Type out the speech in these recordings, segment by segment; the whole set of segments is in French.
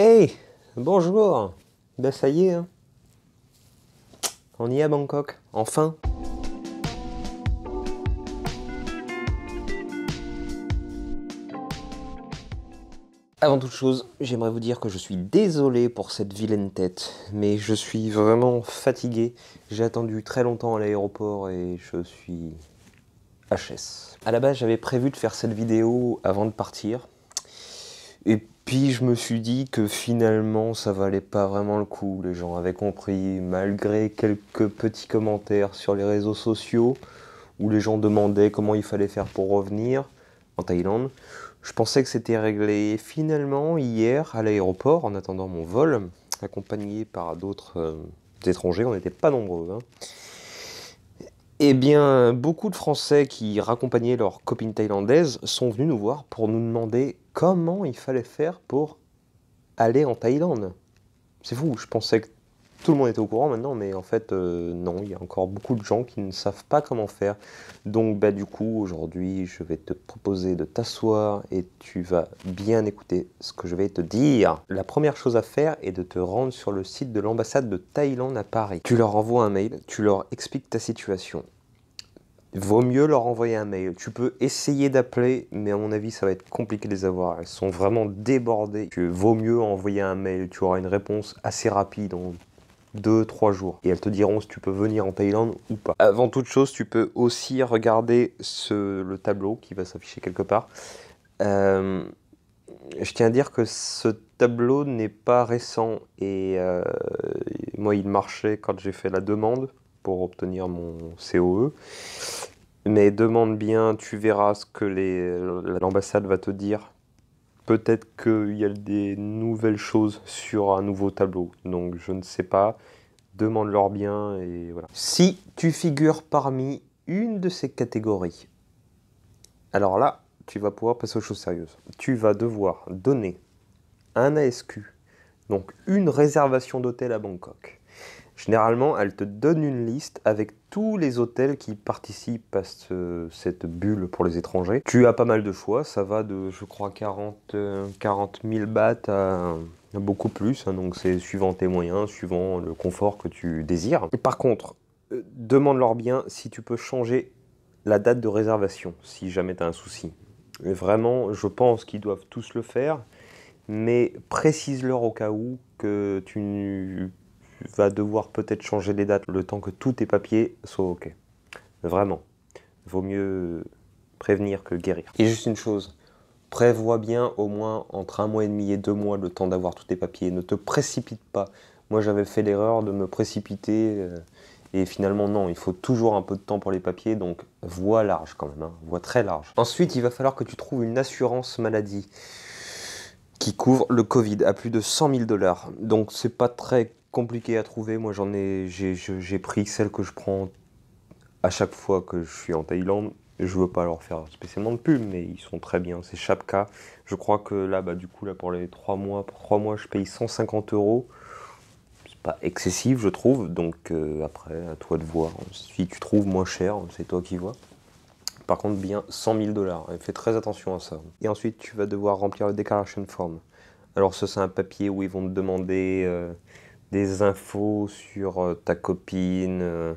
Hey Bonjour Ben ça y est, hein. on y est à Bangkok, enfin Avant toute chose, j'aimerais vous dire que je suis désolé pour cette vilaine tête, mais je suis vraiment fatigué. J'ai attendu très longtemps à l'aéroport et je suis HS. À la base, j'avais prévu de faire cette vidéo avant de partir. Puis je me suis dit que finalement ça valait pas vraiment le coup. Les gens avaient compris, malgré quelques petits commentaires sur les réseaux sociaux où les gens demandaient comment il fallait faire pour revenir en Thaïlande. Je pensais que c'était réglé. Finalement, hier, à l'aéroport, en attendant mon vol, accompagné par d'autres euh, étrangers, on n'était pas nombreux. Hein. Eh bien, beaucoup de Français qui raccompagnaient leurs copines thaïlandaises sont venus nous voir pour nous demander comment il fallait faire pour aller en Thaïlande. C'est fou, je pensais que tout le monde était au courant maintenant, mais en fait, euh, non, il y a encore beaucoup de gens qui ne savent pas comment faire. Donc, bah, du coup, aujourd'hui, je vais te proposer de t'asseoir et tu vas bien écouter ce que je vais te dire. La première chose à faire est de te rendre sur le site de l'ambassade de Thaïlande à Paris. Tu leur envoies un mail, tu leur expliques ta situation vaut mieux leur envoyer un mail. Tu peux essayer d'appeler, mais à mon avis, ça va être compliqué de les avoir. Elles sont vraiment débordées. Vaut mieux envoyer un mail. Tu auras une réponse assez rapide en 2-3 jours. Et elles te diront si tu peux venir en Thaïlande ou pas. Avant toute chose, tu peux aussi regarder le tableau qui va s'afficher quelque part. Euh, je tiens à dire que ce tableau n'est pas récent et euh, moi il marchait quand j'ai fait la demande pour obtenir mon COE. Mais demande bien, tu verras ce que l'ambassade va te dire. Peut-être qu'il y a des nouvelles choses sur un nouveau tableau. Donc je ne sais pas. Demande-leur bien et voilà. Si tu figures parmi une de ces catégories, alors là, tu vas pouvoir passer aux choses sérieuses. Tu vas devoir donner un ASQ, donc une réservation d'hôtel à Bangkok Généralement, elle te donne une liste avec tous les hôtels qui participent à cette bulle pour les étrangers. Tu as pas mal de choix, ça va de, je crois, 40, 40 000 bahts à beaucoup plus. Hein, donc c'est suivant tes moyens, suivant le confort que tu désires. par contre, euh, demande-leur bien si tu peux changer la date de réservation, si jamais tu as un souci. vraiment, je pense qu'ils doivent tous le faire, mais précise-leur au cas où que tu vas devoir peut-être changer les dates le temps que tous tes papiers soient OK. Vraiment. Vaut mieux prévenir que guérir. Et juste une chose, prévois bien au moins entre un mois et demi et deux mois le temps d'avoir tous tes papiers. Ne te précipite pas. Moi j'avais fait l'erreur de me précipiter euh, et finalement non, il faut toujours un peu de temps pour les papiers, donc vois large quand même, hein. vois très large. Ensuite il va falloir que tu trouves une assurance maladie qui couvre le Covid à plus de 100 000 dollars. Donc c'est pas très compliqué à trouver. Moi, j'en ai, j'ai pris celle que je prends à chaque fois que je suis en Thaïlande. Je veux pas leur faire spécialement de pub, mais ils sont très bien. C'est Chapka. Je crois que là, bah, du coup, là, pour les trois mois, trois mois, je paye 150 euros. C'est pas excessif, je trouve. Donc euh, après, à toi de voir. Si tu trouves moins cher, c'est toi qui vois. Par contre, bien 100 000 dollars. Fais très attention à ça. Et ensuite, tu vas devoir remplir le declaration form. Alors ça, c'est un papier où ils vont te demander euh, des infos sur euh, ta copine, euh,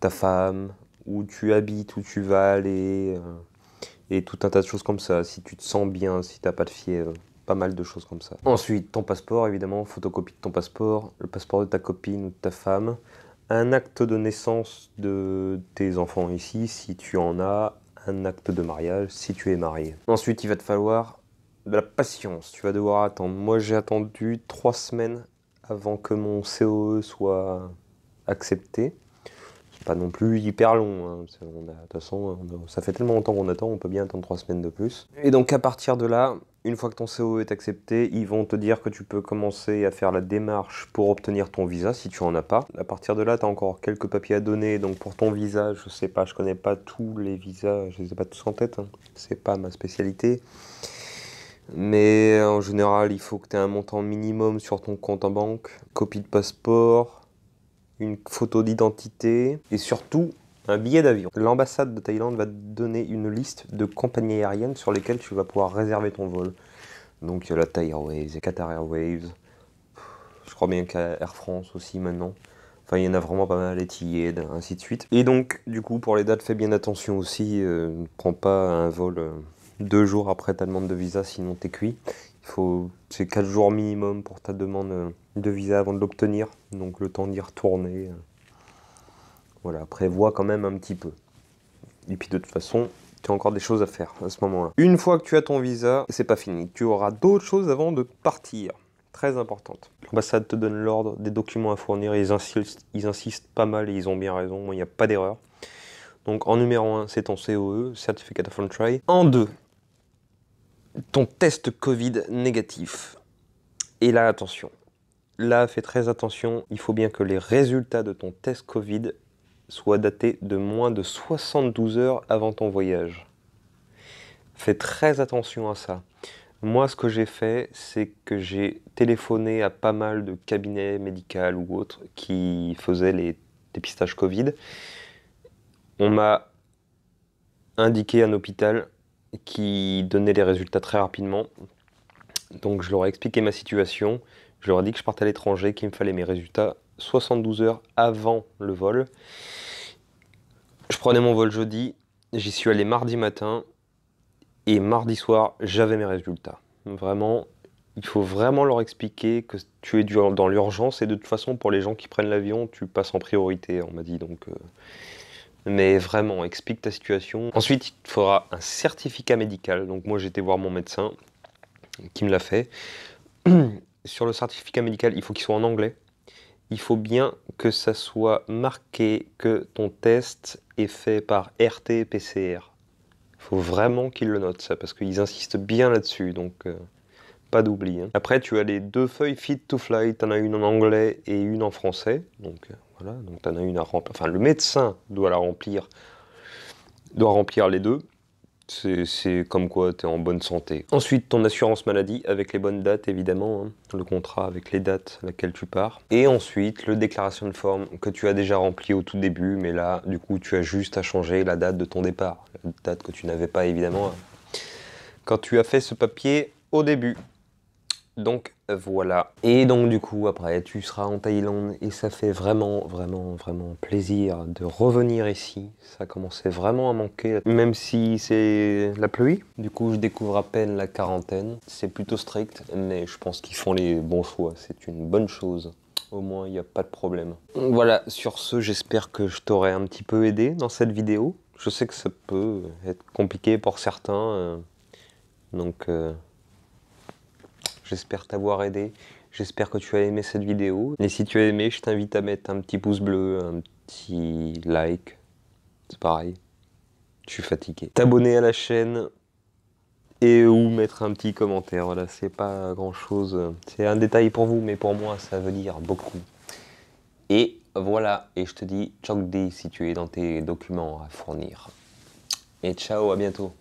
ta femme, où tu habites, où tu vas aller, euh, et tout un tas de choses comme ça, si tu te sens bien, si tu n'as pas de fièvre, pas mal de choses comme ça. Ensuite, ton passeport, évidemment, photocopie de ton passeport, le passeport de ta copine ou de ta femme, un acte de naissance de tes enfants ici, si tu en as, un acte de mariage, si tu es marié. Ensuite, il va te falloir de la patience, tu vas devoir attendre. Moi, j'ai attendu trois semaines avant que mon COE soit accepté. C'est pas non plus hyper long. Hein. de toute façon, ça fait tellement longtemps qu'on attend, on peut bien attendre trois semaines de plus. Et donc à partir de là, une fois que ton COE est accepté, ils vont te dire que tu peux commencer à faire la démarche pour obtenir ton visa si tu en as pas. À partir de là, tu as encore quelques papiers à donner. Donc pour ton visa, je sais pas, je connais pas tous les visas, je les ai pas tous en tête. Hein. C'est pas ma spécialité. Mais en général, il faut que tu aies un montant minimum sur ton compte en banque, copie de passeport, une photo d'identité et surtout un billet d'avion. L'ambassade de Thaïlande va te donner une liste de compagnies aériennes sur lesquelles tu vas pouvoir réserver ton vol. Donc il y a la Thai Airways, Qatar Airways, je crois bien qu'à Air France aussi maintenant. Enfin, il y en a vraiment pas mal, Etihad, ainsi de suite. Et donc, du coup, pour les dates, fais bien attention aussi. Euh, ne prends pas un vol euh, deux jours après ta demande de visa, sinon t'es cuit. Il faut, c'est quatre jours minimum pour ta demande euh, de visa avant de l'obtenir. Donc, le temps d'y retourner. voilà, prévois quand même un petit peu. Et puis, de toute façon, tu as encore des choses à faire à ce moment-là. Une fois que tu as ton visa, c'est pas fini. Tu auras d'autres choses avant de partir très importante. L'ambassade te donne l'ordre des documents à fournir, ils insistent, ils insistent pas mal et ils ont bien raison, il n'y a pas d'erreur. Donc en numéro 1, c'est ton COE, Certificate of Entry. En 2, ton test Covid négatif. Et là, attention. Là, fais très attention, il faut bien que les résultats de ton test Covid soient datés de moins de 72 heures avant ton voyage. Fais très attention à ça. Moi, ce que j'ai fait, c'est que j'ai téléphoné à pas mal de cabinets médicaux ou autres qui faisaient les dépistages Covid. On m'a indiqué un hôpital qui donnait les résultats très rapidement. Donc je leur ai expliqué ma situation. Je leur ai dit que je partais à l'étranger, qu'il me fallait mes résultats 72 heures avant le vol. Je prenais mon vol jeudi, j'y suis allé mardi matin. Et mardi soir, j'avais mes résultats. Vraiment, il faut vraiment leur expliquer que tu es dans l'urgence et de toute façon, pour les gens qui prennent l'avion, tu passes en priorité, on m'a dit. Donc, euh, mais vraiment, explique ta situation. Ensuite, il te faudra un certificat médical. Donc, moi, été voir mon médecin qui me l'a fait. Sur le certificat médical, il faut qu'il soit en anglais. Il faut bien que ça soit marqué que ton test est fait par RT-PCR faut vraiment qu'ils le notent, ça, parce qu'ils insistent bien là-dessus, donc euh, pas d'oubli. Hein. Après, tu as les deux feuilles Fit to Fly, tu en as une en anglais et une en français, donc euh, donc tu as une à remplir. Enfin, le médecin doit la remplir, doit remplir les deux c'est comme quoi tu es en bonne santé. Ensuite, ton assurance maladie avec les bonnes dates, évidemment, hein. le contrat avec les dates à laquelle tu pars. Et ensuite, le déclaration de forme que tu as déjà rempli au tout début, mais là, du coup, tu as juste à changer la date de ton départ. La date que tu n'avais pas, évidemment, quand tu as fait ce papier au début. Donc voilà. Et donc du coup après tu seras en Thaïlande et ça fait vraiment vraiment vraiment plaisir de revenir ici. Ça commençait vraiment à manquer même si c'est la pluie. Du coup je découvre à peine la quarantaine. C'est plutôt strict mais je pense qu'ils font les bons choix. C'est une bonne chose. Au moins il n'y a pas de problème. Voilà sur ce j'espère que je t'aurai un petit peu aidé dans cette vidéo. Je sais que ça peut être compliqué pour certains. Euh, donc... Euh, J'espère t'avoir aidé. J'espère que tu as aimé cette vidéo. Et si tu as aimé, je t'invite à mettre un petit pouce bleu, un petit like. C'est pareil. Je suis fatigué. T'abonner à la chaîne et ou mettre un petit commentaire. Voilà, c'est pas grand chose. C'est un détail pour vous, mais pour moi, ça veut dire beaucoup. Et voilà, et je te dis Chokdi si tu es dans tes documents à fournir. Et ciao, à bientôt.